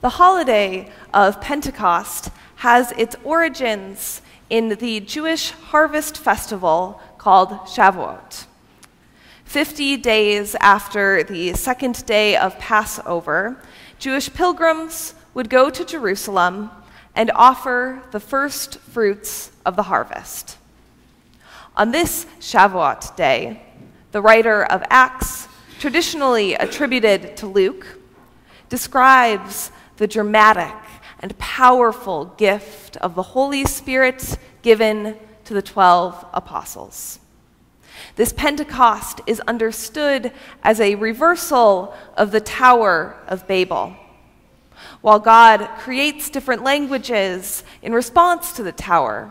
The holiday of Pentecost has its origins in the Jewish harvest festival called Shavuot. Fifty days after the second day of Passover, Jewish pilgrims would go to Jerusalem and offer the first fruits of the harvest. On this Shavuot day, the writer of Acts, traditionally attributed to Luke, describes the dramatic and powerful gift of the Holy Spirit given to the 12 apostles. This Pentecost is understood as a reversal of the Tower of Babel. While God creates different languages in response to the Tower,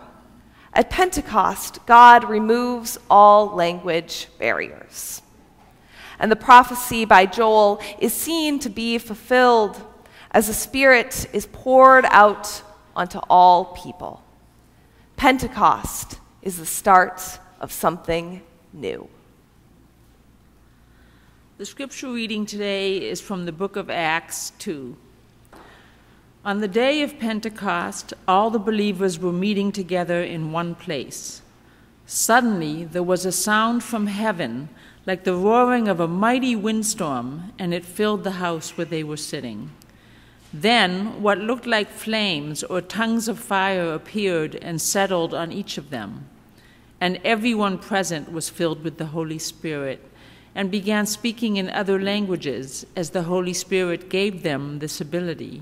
at Pentecost, God removes all language barriers. And the prophecy by Joel is seen to be fulfilled as the Spirit is poured out onto all people. Pentecost is the start of something new. The scripture reading today is from the book of Acts 2. On the day of Pentecost, all the believers were meeting together in one place. Suddenly, there was a sound from heaven like the roaring of a mighty windstorm, and it filled the house where they were sitting. Then, what looked like flames or tongues of fire appeared and settled on each of them. And everyone present was filled with the Holy Spirit and began speaking in other languages as the Holy Spirit gave them this ability.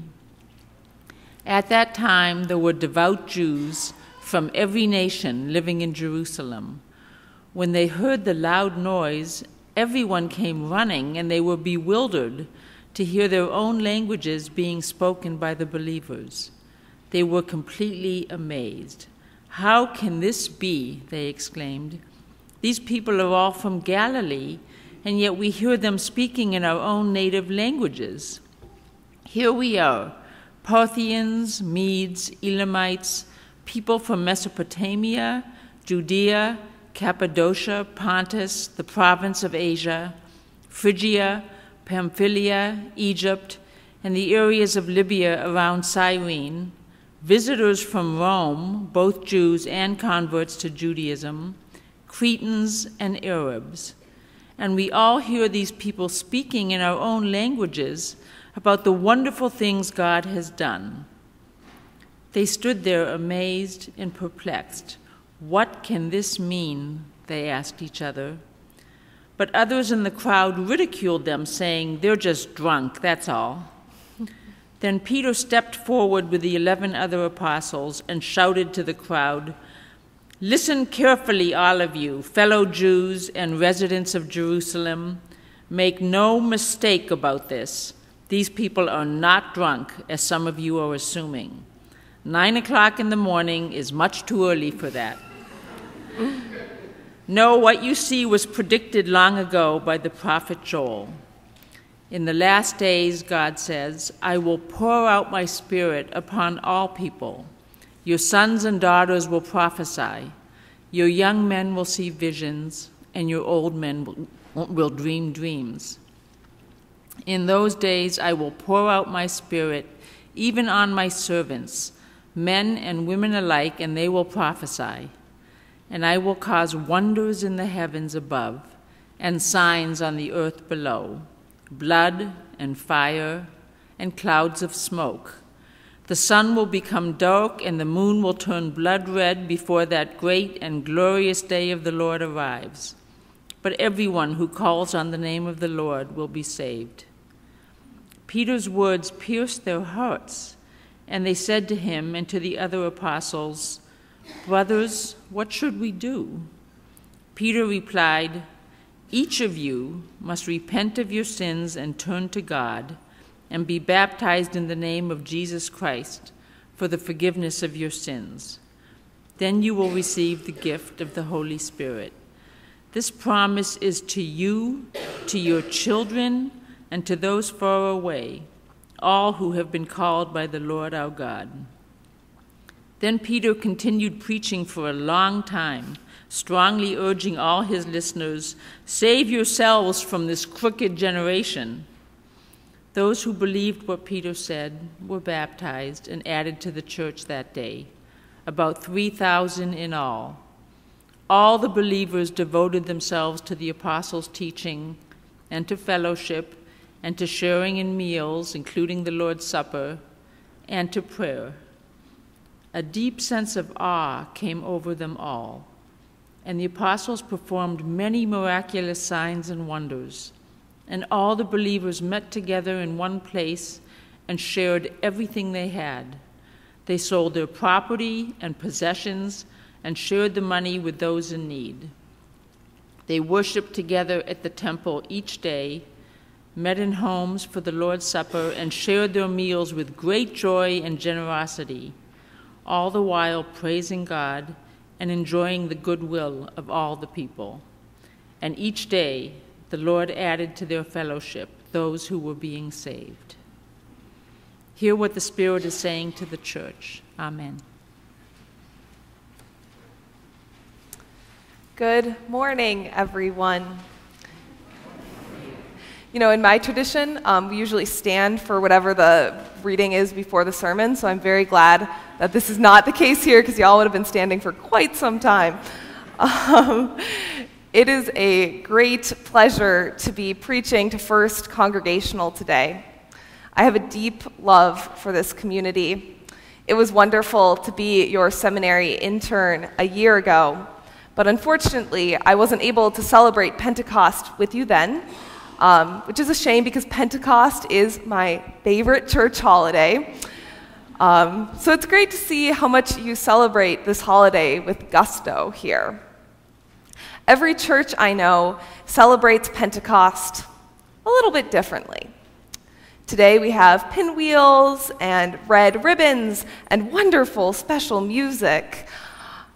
At that time, there were devout Jews from every nation living in Jerusalem. When they heard the loud noise, everyone came running and they were bewildered to hear their own languages being spoken by the believers. They were completely amazed. How can this be? They exclaimed. These people are all from Galilee, and yet we hear them speaking in our own native languages. Here we are Parthians, Medes, Elamites, people from Mesopotamia, Judea, Cappadocia, Pontus, the province of Asia, Phrygia, Pamphylia, Egypt, and the areas of Libya around Cyrene visitors from Rome, both Jews and converts to Judaism, Cretans and Arabs. And we all hear these people speaking in our own languages about the wonderful things God has done. They stood there amazed and perplexed. What can this mean? They asked each other. But others in the crowd ridiculed them, saying, They're just drunk, that's all. Then Peter stepped forward with the eleven other apostles and shouted to the crowd Listen carefully, all of you, fellow Jews and residents of Jerusalem. Make no mistake about this. These people are not drunk, as some of you are assuming. Nine o'clock in the morning is much too early for that. No, what you see was predicted long ago by the prophet Joel. In the last days, God says, I will pour out my spirit upon all people. Your sons and daughters will prophesy. Your young men will see visions, and your old men will, will dream dreams. In those days, I will pour out my spirit even on my servants, men and women alike, and they will prophesy. And I will cause wonders in the heavens above and signs on the earth below blood and fire and clouds of smoke. The sun will become dark and the moon will turn blood red before that great and glorious day of the Lord arrives. But everyone who calls on the name of the Lord will be saved. Peter's words pierced their hearts, and they said to him and to the other apostles, Brothers, what should we do? Peter replied, each of you must repent of your sins and turn to God and be baptized in the name of Jesus Christ for the forgiveness of your sins. Then you will receive the gift of the Holy Spirit. This promise is to you, to your children, and to those far away, all who have been called by the Lord our God. Then Peter continued preaching for a long time strongly urging all his listeners save yourselves from this crooked generation. Those who believed what Peter said were baptized and added to the church that day, about 3,000 in all. All the believers devoted themselves to the apostles' teaching and to fellowship and to sharing in meals, including the Lord's Supper, and to prayer. A deep sense of awe came over them all, and the apostles performed many miraculous signs and wonders and all the believers met together in one place and shared everything they had. They sold their property and possessions and shared the money with those in need. They worshiped together at the temple each day, met in homes for the Lord's Supper, and shared their meals with great joy and generosity, all the while praising God and enjoying the goodwill of all the people. And each day the Lord added to their fellowship those who were being saved. Hear what the Spirit is saying to the church. Amen. Good morning, everyone. You know, in my tradition, um, we usually stand for whatever the reading is before the sermon, so I'm very glad that this is not the case here because y'all would have been standing for quite some time. Um, it is a great pleasure to be preaching to First Congregational today. I have a deep love for this community. It was wonderful to be your seminary intern a year ago, but unfortunately, I wasn't able to celebrate Pentecost with you then, um, which is a shame because Pentecost is my favorite church holiday. Um, so it's great to see how much you celebrate this holiday with gusto here. Every church I know celebrates Pentecost a little bit differently. Today we have pinwheels and red ribbons and wonderful special music.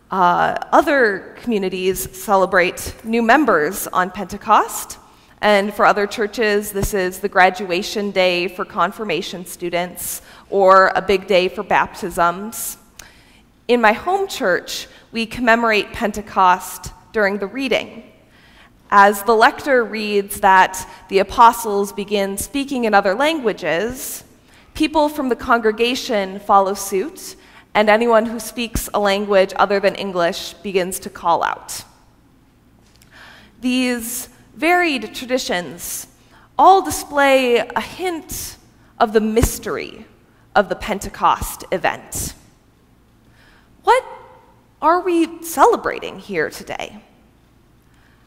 Uh, other communities celebrate new members on Pentecost. And for other churches, this is the graduation day for confirmation students or a big day for baptisms. In my home church, we commemorate Pentecost during the reading. As the lector reads that the apostles begin speaking in other languages, people from the congregation follow suit, and anyone who speaks a language other than English begins to call out. These varied traditions all display a hint of the mystery of the Pentecost event. What are we celebrating here today?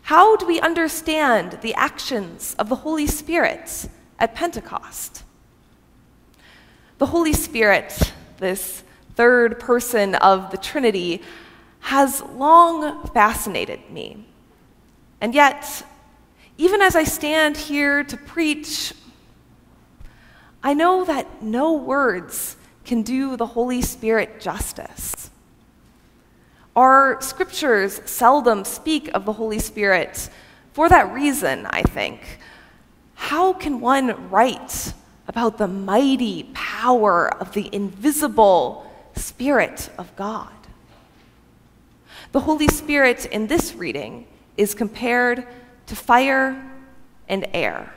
How do we understand the actions of the Holy Spirit at Pentecost? The Holy Spirit, this third person of the Trinity, has long fascinated me. And yet, even as I stand here to preach, I know that no words can do the Holy Spirit justice. Our scriptures seldom speak of the Holy Spirit for that reason, I think. How can one write about the mighty power of the invisible Spirit of God? The Holy Spirit in this reading is compared to fire and air.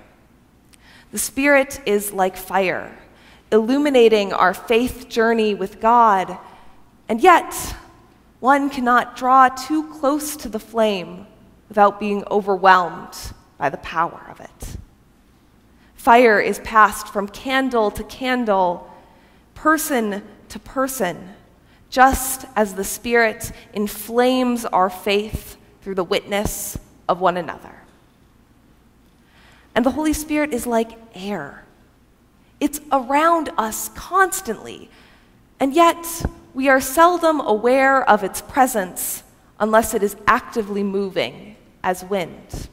The Spirit is like fire, illuminating our faith journey with God, and yet, one cannot draw too close to the flame without being overwhelmed by the power of it. Fire is passed from candle to candle, person to person, just as the Spirit inflames our faith through the witness of one another. And the Holy Spirit is like air. It's around us constantly, and yet we are seldom aware of its presence unless it is actively moving as wind.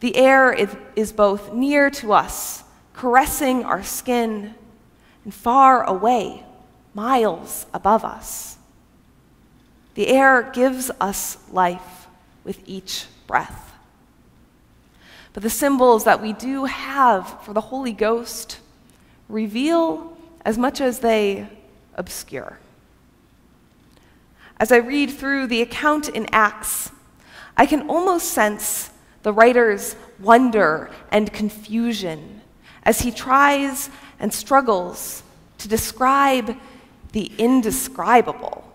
The air is, is, both near to us, caressing our skin, and far away, miles above us. The air gives us life with each breath. But the symbols that we do have for the Holy Ghost reveal as much as they obscure. As I read through the account in Acts, I can almost sense the writer's wonder and confusion as he tries and struggles to describe the indescribable.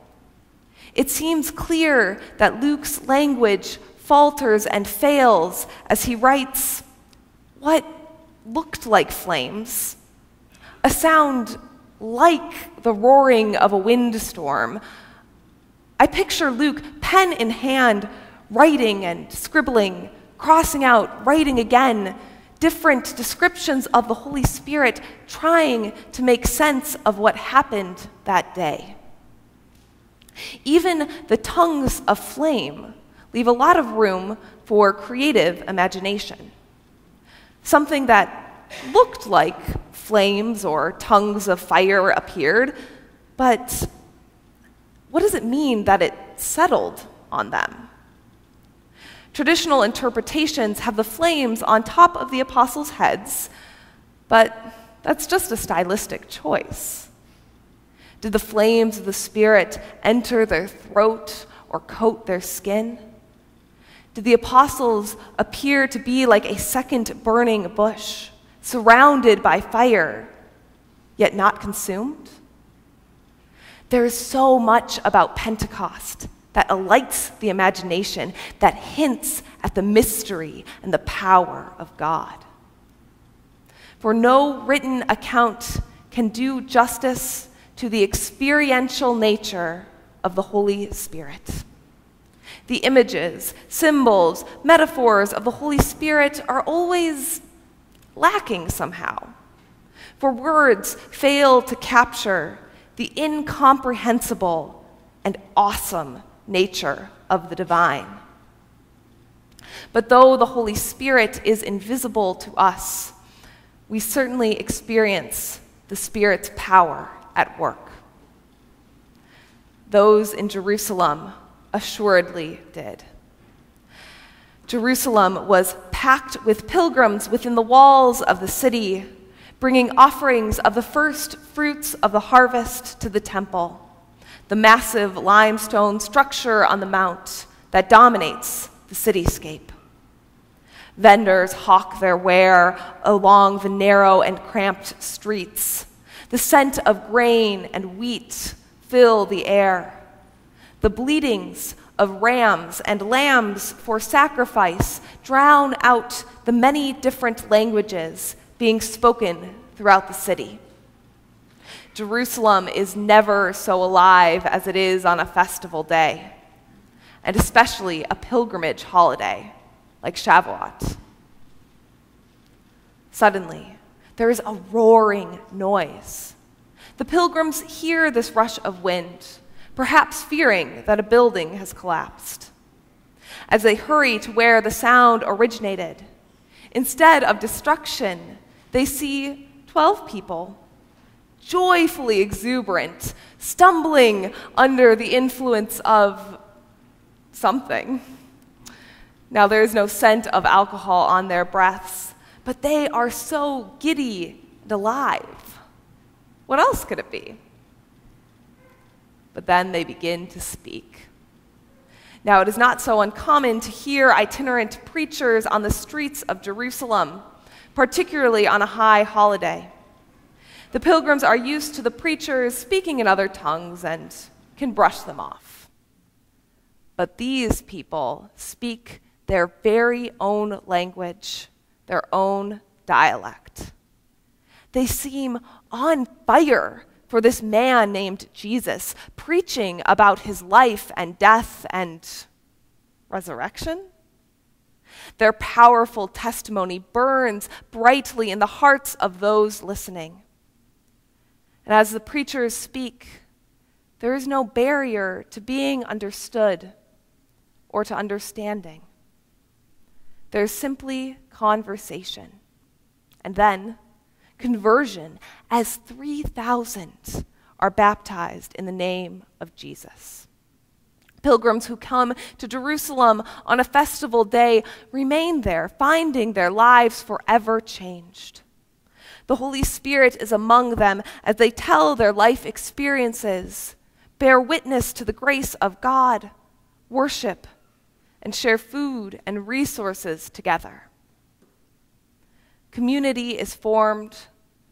It seems clear that Luke's language falters and fails as he writes what looked like flames, a sound like the roaring of a windstorm. I picture Luke, pen in hand, writing and scribbling, crossing out, writing again, different descriptions of the Holy Spirit, trying to make sense of what happened that day. Even the tongues of flame leave a lot of room for creative imagination. Something that looked like flames or tongues of fire appeared, but what does it mean that it settled on them? Traditional interpretations have the flames on top of the apostles' heads, but that's just a stylistic choice. Did the flames of the Spirit enter their throat or coat their skin? Did the apostles appear to be like a second burning bush, surrounded by fire, yet not consumed? There is so much about Pentecost that alights the imagination, that hints at the mystery and the power of God. For no written account can do justice to the experiential nature of the Holy Spirit. The images, symbols, metaphors of the Holy Spirit are always lacking somehow. For words fail to capture the incomprehensible and awesome nature of the divine. But though the Holy Spirit is invisible to us, we certainly experience the Spirit's power at work. Those in Jerusalem assuredly did. Jerusalem was packed with pilgrims within the walls of the city, bringing offerings of the first fruits of the harvest to the temple, the massive limestone structure on the mount that dominates the cityscape. Vendors hawk their ware along the narrow and cramped streets the scent of grain and wheat fill the air. The bleatings of rams and lambs for sacrifice drown out the many different languages being spoken throughout the city. Jerusalem is never so alive as it is on a festival day, and especially a pilgrimage holiday like Shavuot. Suddenly, there is a roaring noise. The pilgrims hear this rush of wind, perhaps fearing that a building has collapsed. As they hurry to where the sound originated, instead of destruction, they see 12 people, joyfully exuberant, stumbling under the influence of something. Now, there is no scent of alcohol on their breaths, but they are so giddy and alive. What else could it be? But then they begin to speak. Now, it is not so uncommon to hear itinerant preachers on the streets of Jerusalem, particularly on a high holiday. The pilgrims are used to the preachers speaking in other tongues and can brush them off. But these people speak their very own language their own dialect. They seem on fire for this man named Jesus, preaching about his life and death and resurrection. Their powerful testimony burns brightly in the hearts of those listening. And as the preachers speak, there is no barrier to being understood or to understanding. There's simply conversation. And then conversion as 3,000 are baptized in the name of Jesus. Pilgrims who come to Jerusalem on a festival day remain there, finding their lives forever changed. The Holy Spirit is among them as they tell their life experiences, bear witness to the grace of God, worship, and share food and resources together. community is formed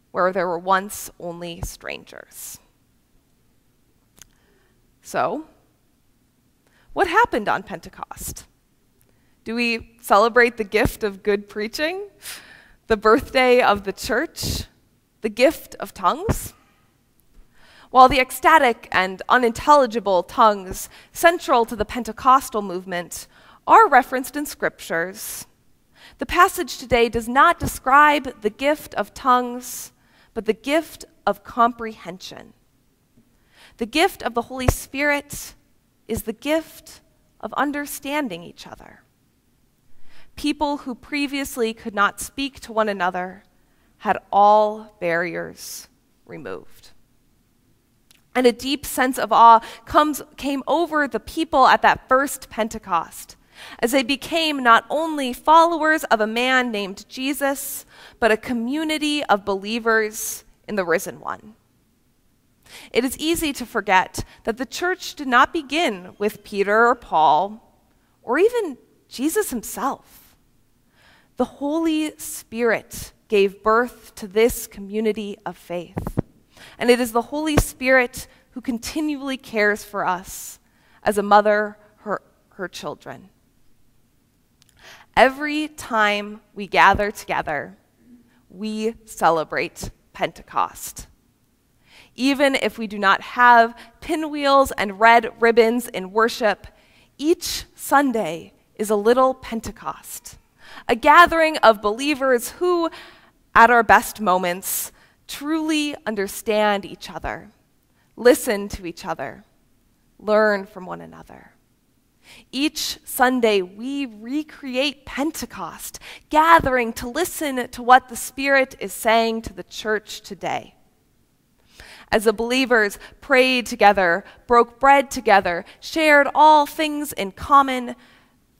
where there were once only strangers. So, what happened on Pentecost? Do we celebrate the gift of good preaching, the birthday of the church, the gift of tongues? While the ecstatic and unintelligible tongues central to the Pentecostal movement are referenced in scriptures, the passage today does not describe the gift of tongues, but the gift of comprehension. The gift of the Holy Spirit is the gift of understanding each other. People who previously could not speak to one another had all barriers removed. And a deep sense of awe comes, came over the people at that first Pentecost as they became not only followers of a man named Jesus, but a community of believers in the risen one. It is easy to forget that the church did not begin with Peter or Paul or even Jesus himself. The Holy Spirit gave birth to this community of faith. And it is the Holy Spirit who continually cares for us as a mother her, her children. Every time we gather together, we celebrate Pentecost. Even if we do not have pinwheels and red ribbons in worship, each Sunday is a little Pentecost, a gathering of believers who, at our best moments, truly understand each other, listen to each other, learn from one another. Each Sunday, we recreate Pentecost, gathering to listen to what the Spirit is saying to the church today. As the believers prayed together, broke bread together, shared all things in common,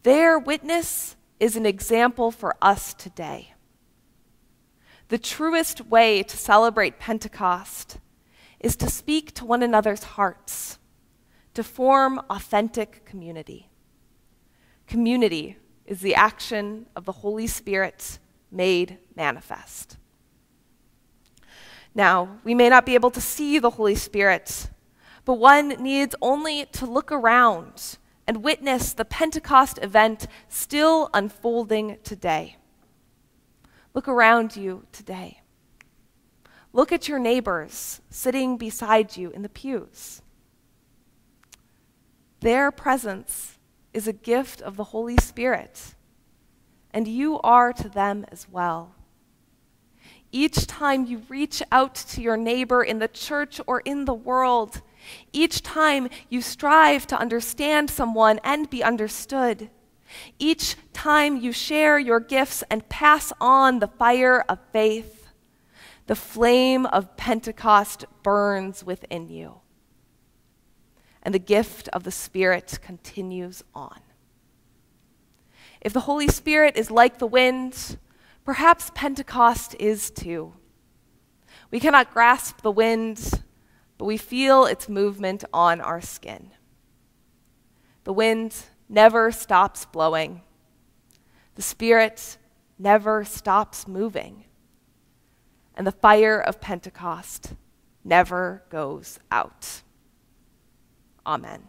their witness is an example for us today. The truest way to celebrate Pentecost is to speak to one another's hearts to form authentic community. Community is the action of the Holy Spirit made manifest. Now, we may not be able to see the Holy Spirit, but one needs only to look around and witness the Pentecost event still unfolding today. Look around you today. Look at your neighbors sitting beside you in the pews. Their presence is a gift of the Holy Spirit, and you are to them as well. Each time you reach out to your neighbor in the church or in the world, each time you strive to understand someone and be understood, each time you share your gifts and pass on the fire of faith, the flame of Pentecost burns within you and the gift of the Spirit continues on. If the Holy Spirit is like the wind, perhaps Pentecost is too. We cannot grasp the wind, but we feel its movement on our skin. The wind never stops blowing, the Spirit never stops moving, and the fire of Pentecost never goes out. Amen.